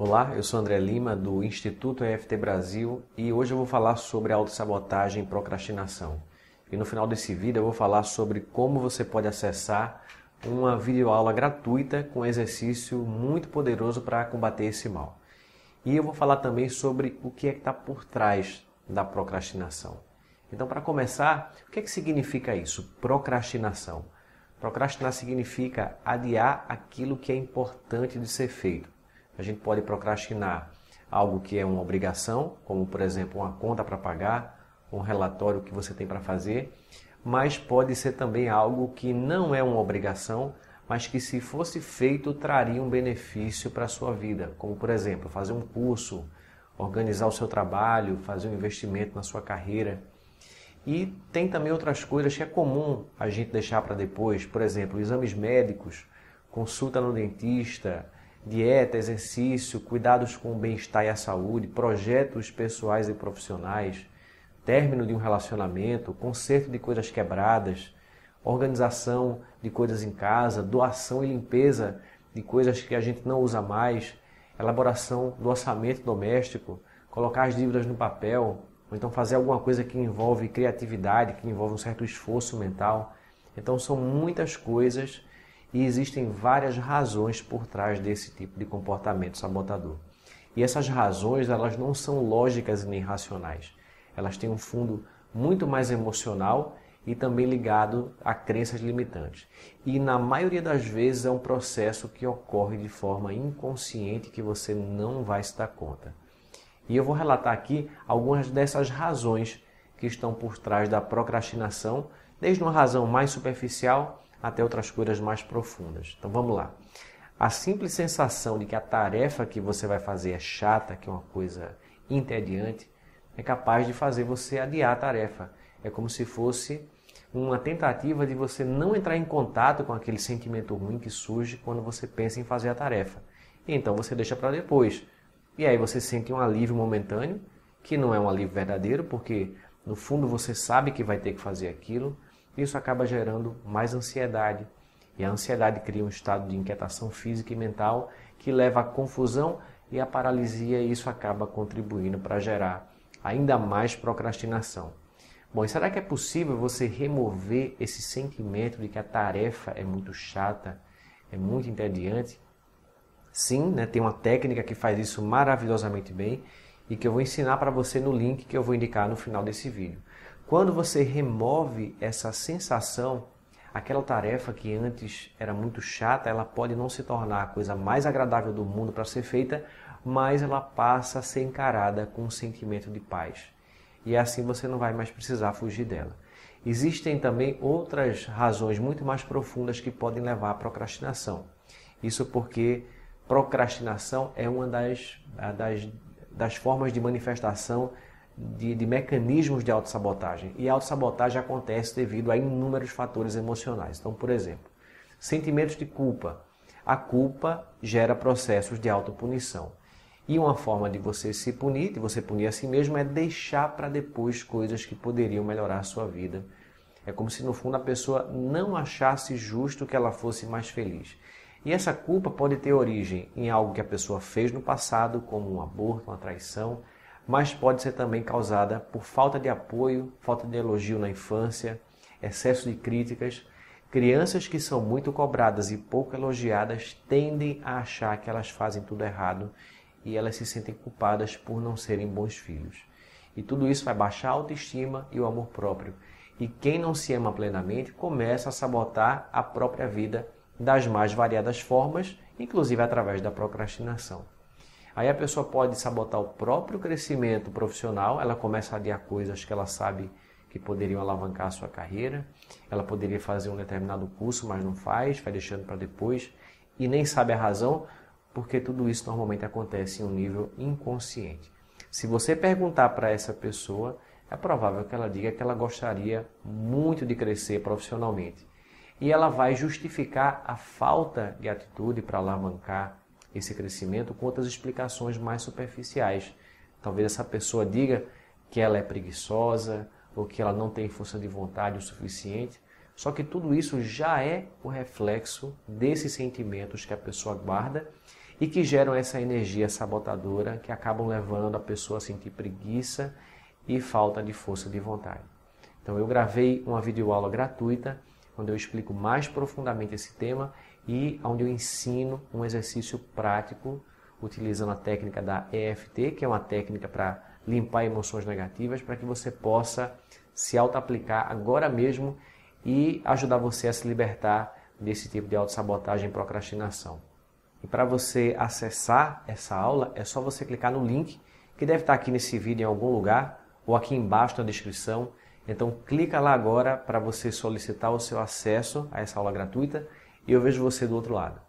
Olá, eu sou André Lima do Instituto EFT Brasil e hoje eu vou falar sobre autossabotagem e procrastinação. E no final desse vídeo eu vou falar sobre como você pode acessar uma videoaula gratuita com exercício muito poderoso para combater esse mal. E eu vou falar também sobre o que é que está por trás da procrastinação. Então, para começar, o que é que significa isso? Procrastinação. Procrastinar significa adiar aquilo que é importante de ser feito. A gente pode procrastinar algo que é uma obrigação, como por exemplo uma conta para pagar, um relatório que você tem para fazer, mas pode ser também algo que não é uma obrigação, mas que se fosse feito traria um benefício para a sua vida, como por exemplo fazer um curso, organizar o seu trabalho, fazer um investimento na sua carreira. E tem também outras coisas que é comum a gente deixar para depois, por exemplo, exames médicos, consulta no dentista, dieta, exercício, cuidados com o bem-estar e a saúde, projetos pessoais e profissionais, término de um relacionamento, conserto de coisas quebradas, organização de coisas em casa, doação e limpeza de coisas que a gente não usa mais, elaboração do orçamento doméstico, colocar as dívidas no papel, ou então fazer alguma coisa que envolve criatividade, que envolve um certo esforço mental. Então são muitas coisas e existem várias razões por trás desse tipo de comportamento sabotador. E essas razões, elas não são lógicas nem racionais. Elas têm um fundo muito mais emocional e também ligado a crenças limitantes. E na maioria das vezes é um processo que ocorre de forma inconsciente que você não vai se dar conta. E eu vou relatar aqui algumas dessas razões que estão por trás da procrastinação, desde uma razão mais superficial até outras coisas mais profundas. Então vamos lá. A simples sensação de que a tarefa que você vai fazer é chata, que é uma coisa entediante, é capaz de fazer você adiar a tarefa. É como se fosse uma tentativa de você não entrar em contato com aquele sentimento ruim que surge quando você pensa em fazer a tarefa. E então você deixa para depois. E aí você sente um alívio momentâneo, que não é um alívio verdadeiro, porque no fundo você sabe que vai ter que fazer aquilo, isso acaba gerando mais ansiedade. E a ansiedade cria um estado de inquietação física e mental que leva à confusão e à paralisia, e isso acaba contribuindo para gerar ainda mais procrastinação. Bom, e será que é possível você remover esse sentimento de que a tarefa é muito chata, é muito entediante? Sim, né, tem uma técnica que faz isso maravilhosamente bem e que eu vou ensinar para você no link que eu vou indicar no final desse vídeo. Quando você remove essa sensação, aquela tarefa que antes era muito chata, ela pode não se tornar a coisa mais agradável do mundo para ser feita, mas ela passa a ser encarada com um sentimento de paz. E assim você não vai mais precisar fugir dela. Existem também outras razões muito mais profundas que podem levar à procrastinação. Isso porque procrastinação é uma das, das, das formas de manifestação de, de mecanismos de autossabotagem. E a autossabotagem acontece devido a inúmeros fatores emocionais. Então, por exemplo, sentimentos de culpa. A culpa gera processos de autopunição. E uma forma de você se punir, de você punir a si mesmo, é deixar para depois coisas que poderiam melhorar a sua vida. É como se no fundo a pessoa não achasse justo que ela fosse mais feliz. E essa culpa pode ter origem em algo que a pessoa fez no passado, como um aborto, uma traição, mas pode ser também causada por falta de apoio, falta de elogio na infância, excesso de críticas. Crianças que são muito cobradas e pouco elogiadas tendem a achar que elas fazem tudo errado e elas se sentem culpadas por não serem bons filhos. E tudo isso vai baixar a autoestima e o amor próprio. E quem não se ama plenamente começa a sabotar a própria vida das mais variadas formas, inclusive através da procrastinação. Aí a pessoa pode sabotar o próprio crescimento profissional, ela começa a adiar coisas que ela sabe que poderiam alavancar a sua carreira, ela poderia fazer um determinado curso, mas não faz, vai deixando para depois e nem sabe a razão, porque tudo isso normalmente acontece em um nível inconsciente. Se você perguntar para essa pessoa, é provável que ela diga que ela gostaria muito de crescer profissionalmente. E ela vai justificar a falta de atitude para alavancar esse crescimento com outras explicações mais superficiais. Talvez essa pessoa diga que ela é preguiçosa ou que ela não tem força de vontade o suficiente. Só que tudo isso já é o reflexo desses sentimentos que a pessoa guarda e que geram essa energia sabotadora que acabam levando a pessoa a sentir preguiça e falta de força de vontade. Então eu gravei uma videoaula gratuita onde eu explico mais profundamente esse tema e onde eu ensino um exercício prático utilizando a técnica da EFT, que é uma técnica para limpar emoções negativas, para que você possa se auto-aplicar agora mesmo e ajudar você a se libertar desse tipo de autossabotagem e procrastinação. E para você acessar essa aula, é só você clicar no link que deve estar aqui nesse vídeo em algum lugar ou aqui embaixo na descrição. Então clica lá agora para você solicitar o seu acesso a essa aula gratuita e eu vejo você do outro lado.